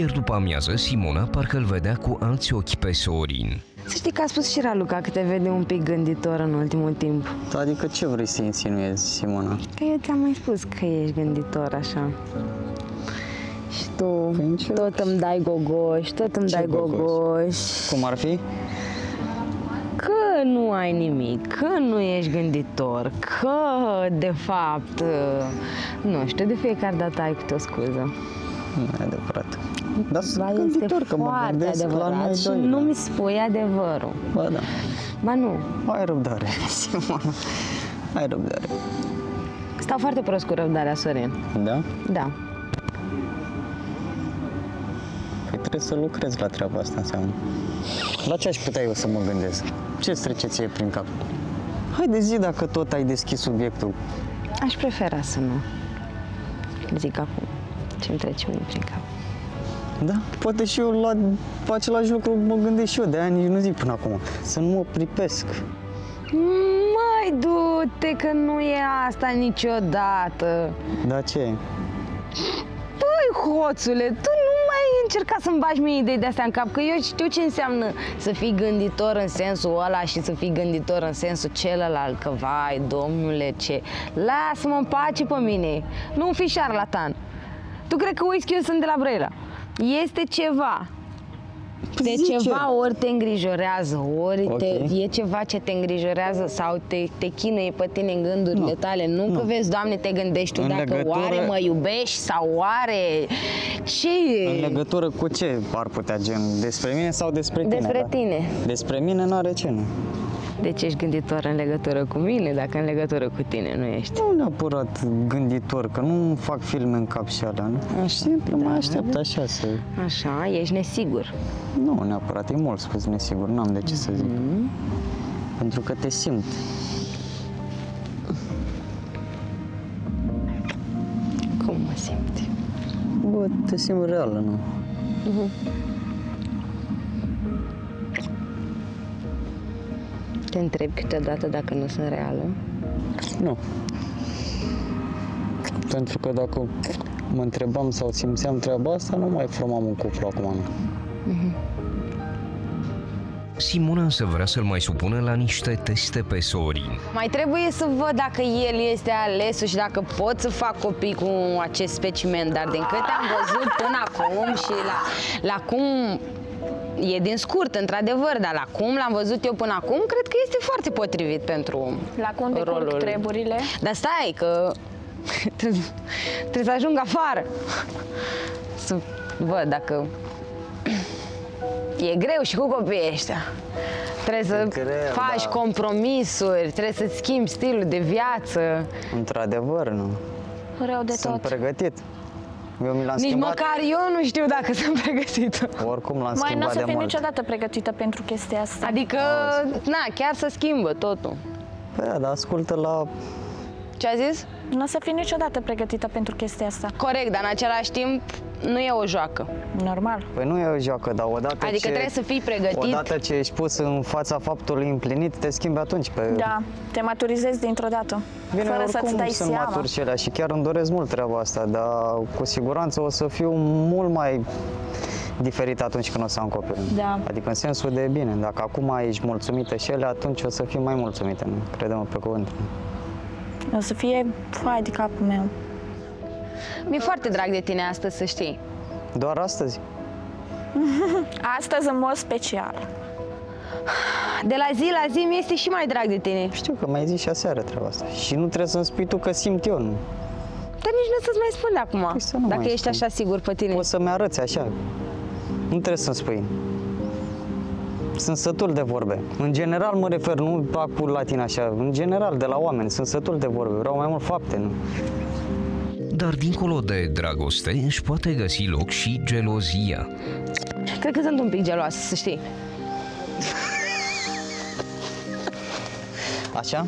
Ieri după amiază, Simona parcă îl vedea cu alți ochi pe Sorin. Să știi că a spus și Raluca că te vede un pic gânditor în ultimul timp. Adică ce vrei să insinuezi, Simona? Că eu ți-am mai spus că ești gânditor așa. Și tu Păi ce- tot îmi dai gogoș, tot îmi Ce dai gogoș? gogoș. Cum ar fi? Că nu ai nimic, că nu ești gânditor, că de fapt, nu știu, de fiecare dată ai câte o scuză. Nu e adevărat. Dar sunt Ba, gânditor este că mă foarte gândesc la adevărat noi și doi. nu da. mi spui adevărul. Ba da. Ba nu, Ai răbdare, Simona. Ai răbdare. stau foarte prost cu răbdarea, Sorin. Da? Da. Păi trebuie să lucrezi la treaba asta înseamnă. La ce aș putea eu să mă gândesc? Ce trece ție prin cap? Haide zi dacă tot ai deschis subiectul. Aș prefera să nu. Zic acum ce-mi trece mie prin cap. Da? Poate și eu la același lucru mă gândesc și eu, de aia nici nu zic până acum. Să nu mă pripesc. Mai du-te că nu e asta niciodată. Da ce? Păi, hoțule, tu nu mai încerca să-mi bagi mie idei de-astea în cap, că eu știu ce înseamnă să fii gânditor în sensul ăla și să fii gânditor în sensul celălalt, că vai, domnule, ce... Lasă-mă în pace pe mine, nu fi șarlatan. Tu cred că uiți că eu sunt de la Brăila. Este ceva. De Zice. ceva ori te îngrijorează, ori Ok. te, e ceva ce te îngrijorează sau te, te chinuie pe tine în gândurile tale. Nu, Nu. că vezi, Doamne, te gândești tu În dacă legătură- oare mă iubești sau oare ce În e? legătură cu ce ar putea gen? Despre mine sau despre tine? Despre da? tine. Despre mine n-are ce, nu? De ce ești gânditor în legătură cu mine dacă în legătură cu tine nu ești? Nu neapărat gânditor, că nu fac filme în cap și alea, nu? Simplu mă aștept așa să... Așa, ești nesigur. Nu neapărat, e mult spus nesigur, n-am de ce să zic. Pentru că te simt. Cum mă simți? Bă, te simt reală, nu? Te întreb câteodată dacă nu sunt reală? Nu. Pentru că dacă mă întrebam sau simțeam treaba asta, nu mai formam un cuplu acum. Nu. Simona însă vrea să-l mai supună la niște teste pe Sorin. Mai trebuie să văd dacă el este alesul și dacă pot să fac copii cu acest specimen, dar din câte am văzut până acum și la, la cum e din scurt, într-adevăr, dar la cum l-am văzut eu până acum, cred că este foarte potrivit pentru La cum decurg rolul. treburile? Dar stai, că trebuie, trebuie să ajung afară. Să văd dacă... E greu și cu copiii ăștia. Trebuie să greu, faci da. compromisuri, trebuie să-ți schimbi stilul de viață. Într-adevăr, nu. Rău de Sunt tot. pregătit. Eu mi l-am Nici schimbat. măcar eu nu știu dacă sunt pregătită. Oricum l-am Mai nu o schimbat să de fii mult. niciodată pregătită pentru chestia asta. Adică, na, chiar să schimbă totul. Păi da, dar ascultă la... Ce a zis? Nu o să fii niciodată pregătită pentru chestia asta. Corect, dar în același timp nu e o joacă. Normal. Păi nu e o joacă, dar odată Adică ce... trebuie să fii pregătit. Odată ce ești pus în fața faptului împlinit, te schimbi atunci. Pe... Da, te maturizezi dintr-o dată. Bine, fără oricum să-ți dai sunt seama. matur și alea și chiar îmi doresc mult treaba asta, dar cu siguranță o să fiu mult mai diferit atunci când o să am copil. Da. Adică în sensul de bine, dacă acum ești mulțumită și ele, atunci o să fii mai mulțumită, nu? Crede-mă pe cuvânt. O să fie foaie de capul meu. Mi-e foarte drag de tine astăzi, să știi. Doar astăzi? Astăzi, în mod special. De la zi la zi mi este și mai drag de tine. Știu că mai zis și aseară treaba asta. Și nu trebuie să-mi spui tu că simt eu, nu? Dar nici nu să-ți mai spun de acum, Păi să nu dacă mai ești spun. așa sigur pe tine. Poți să-mi arăți așa. Nu trebuie să-mi spui. Sunt sătul de vorbe. În general mă refer, nu acum la tine așa, în general de la oameni. Sunt sătul de vorbe. Vreau mai mult fapte, nu? Dar dincolo de dragoste își poate găsi loc și gelozia. Cred că sunt un pic geloasă, să știi. Așa?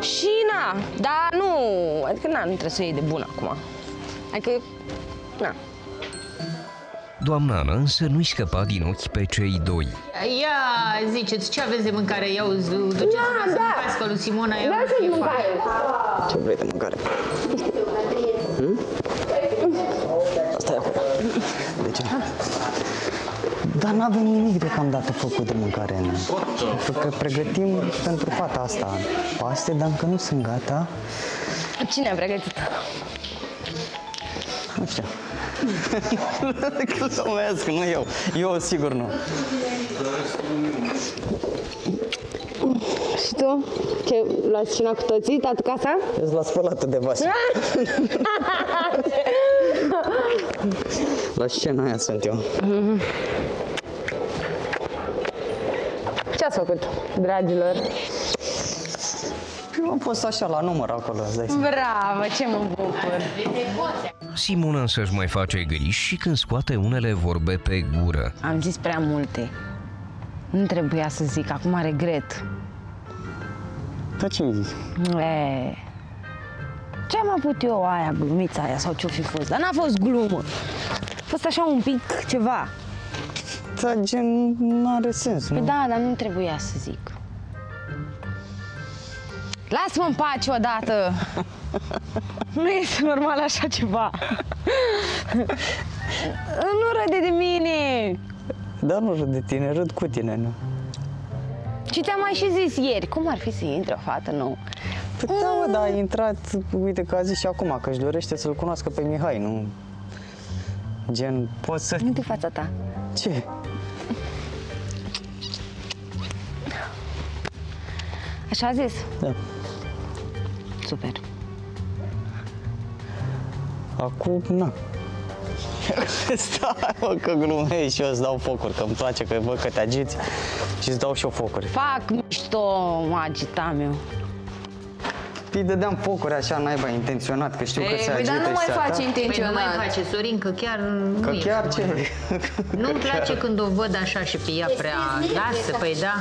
Și na, dar nu, adică na, nu trebuie să o iei de bun acum. Adică, na. Doamna Ana însă nu-i scăpa din ochi pe cei doi. Ia, ziceți, ce aveți de mâncare? Iau, duceți da, să mâncați, că lui Simona eu nu știu mâncare. Ce vrei de mâncare? Hmm? Asta e acolo. De ce? Dar nu avem nimic deocamdată făcut de mâncare. Nu. Pentru că pregătim pentru fata asta paste, dar încă nu sunt gata. Cine a pregătit? Nu știu. Glumesc, nu eu. Eu sigur nu. Și tu? Ce, l-ați scenat cu toții, tatu casa? Eu la spălat de vase. la scena aia sunt eu. Ce ați făcut, dragilor? Eu am fost așa la număr acolo, îți dai seama. Bravo, ce mă bucur! Simona însă își mai face griji și când scoate unele vorbe pe gură. Am zis prea multe. Nu trebuia să zic, acum regret. Dar ce ai zis? E, ce am avut eu aia, glumița aia sau ce-o fi fost? Dar n-a fost glumă. A fost așa un pic ceva. Da, gen, nu are sens, Păi nu? da, dar nu trebuia să zic. Lasă-mă în pace odată! nu este normal așa ceva. nu râde de mine! Dar nu râd de tine, râd cu tine, nu? Și ți-am mai și zis ieri, cum ar fi să intre o fată nouă? Păi da, mă, dar a intrat, uite că a zis și acum că își dorește să-l cunoască pe Mihai, nu? Gen, poți să... Nu de fața ta. Ce? Așa a zis? Da. Super. Acum, na. Stai, mă, că glumești și eu îți dau focuri, că îmi place că văd că te agiți și îți dau și eu focuri. Fac mișto, mă agitam eu. Îi dădeam focuri așa, naiba, intenționat, că știu că se Păi agită dar nu și mai se face atacă. Păi nu mai intenționat. face, Sorin, că chiar Că nu chiar e. ce? Nu-mi place când o văd așa și pe ea prea... Lasă, păi da.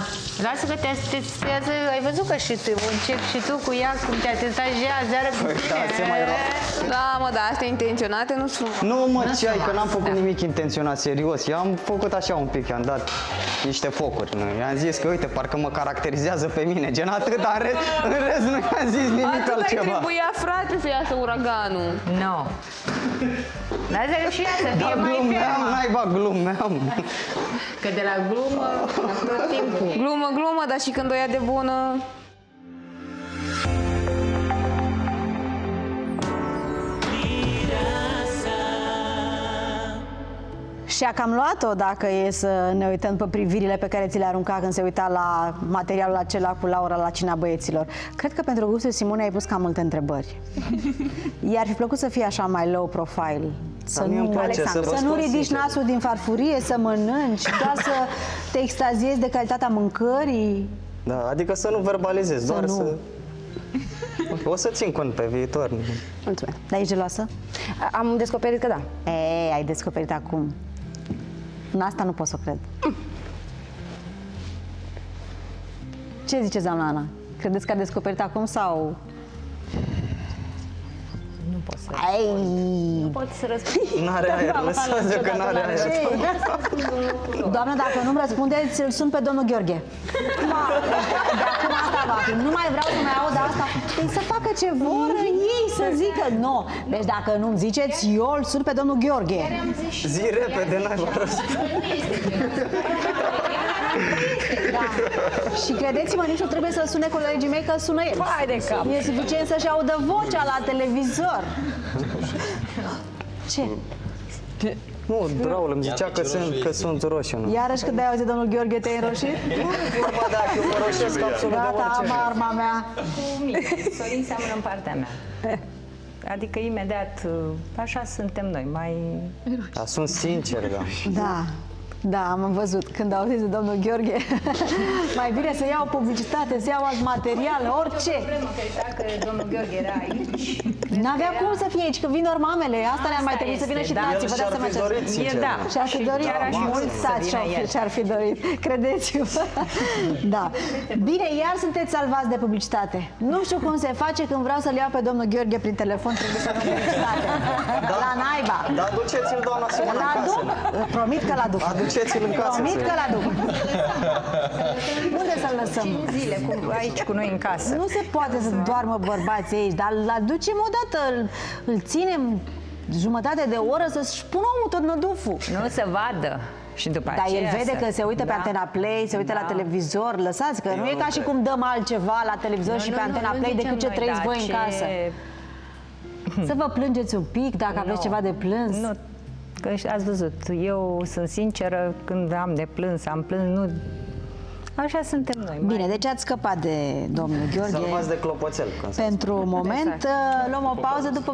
Lasă că te testează, ai văzut că și tu începi și tu cu ea, cum te-a testat și ea, zeară cu Păi da, tine. se mai era. Da, mă, dar astea intenționate nu sunt. Nu mă, ce ai, că n-am făcut nimic intenționat, serios. Eu am făcut așa un pic, i-am dat niște focuri. Nu? I-am zis că, uite, parcă mă caracterizează pe mine, gen atât, dar în rest, în rest nu i-am zis nimic Atât ai altceva. trebuia, frate, să iasă uraganul. Nu. Lasă și ea să fie Dar mai glumeam, fermă. naiba, glumeam. Că de la glumă, tot timpul. Glumă, glumă, dar și când o ia de bună... Și a cam luat-o dacă e să ne uităm pe privirile pe care ți le arunca când se uita la materialul acela cu Laura la cina băieților. Cred că pentru gustul Simone ai pus cam multe întrebări. I-ar fi plăcut să fie așa mai low profile. Să mie îmi nu, place, să vă să spun nu ridici sincer. nasul din farfurie, să mănânci, doar să te extaziezi de calitatea mâncării. Da, adică să nu verbalizez, doar nu. să... O să țin cont pe viitor. Mulțumesc. Dar ești geloasă? Am descoperit că da. Ei, ai descoperit acum. În asta nu pot să o cred. Ce ziceți, doamna Ana? Credeți că a descoperit acum sau... Nu pot să... Ai, Pot să răspund. N-are aer, lăsați-o că n-are aer. Doamnă, dacă nu-mi răspundeți, îl sun pe domnul Gheorghe. Ma, de acum asta va fi. Nu mai vreau să mai aud asta. Păi să facă ce vor ei, să zică. Nu. Deci dacă nu-mi ziceți, eu îl sun pe domnul Gheorghe. Zi repede, n-ai vă răspuns. Și credeți-mă, nici nu trebuie să sune colegii mei, că sună el. Hai de cap. E suficient să-și audă vocea la televizor. Ce? Nu, Raul îmi zicea că sunt, că sunt roșu, nu? Iarăși când ai auzit domnul Gheorghe te-ai înroșit? Vorba dacă eu mă roșesc absolut de Gata, am orice. arma mea. Cu mine. Sorin seamănă în partea mea. Adică imediat, așa suntem noi, mai... Dar sunt sincer, da. Da. Da, am văzut. Când au zis de domnul Gheorghe, mai bine să iau publicitate, să iau alt material, orice. Dacă domnul Gheorghe era aici, N-avea cum să fie aici, că vin doar mamele. Asta ne-ar mai Asta trebui să vină este, și da. tații. El Vă și-ar dați seama fi ce dorit, E, sincer. da. Și-ar fi dorit, chiar aș fi mulți vrut să stați vină și-au fi, el. și-ar fi dorit, credeți-mă. Da. Bine, iar sunteți salvați de publicitate. Nu știu cum se face când vreau să-l iau pe domnul Gheorghe prin telefon, trebuie să dăm publicitate. La naiba. Dar aduceți-l, doamna Simona, Îl în casă. aduc? Promit că l-aduc. Aduceți-l în casă. Promit să- că l-aduc. Unde să-l lăsăm? Zile, cum, aici cu noi în casă. Nu se poate să doarmă bărbații aici, dar îl aducem odată, îl, îl ținem jumătate de oră să-și pună omul tot năduful. Nu să vadă. Și după Dar aceea el vede să- că se uită pe Da. Antena Play, se uită la Da. televizor, lăsați că nu e nu ca și cred. cum dăm altceva la televizor și Nu, pe nu, Antena nu Play zicem decât ce noi, trăiți da, voi în ce- casă. Să vă plângeți un pic dacă aveți Nu. ceva de plâns. Nu, că și- ați văzut, eu sunt sinceră, când am de plâns, am plâns, nu... Așa suntem noi. mai- Bine, deci ați scăpat de domnul Gheorghe. Salvați de clopoțel. cum se Pentru moment, luăm o pauză după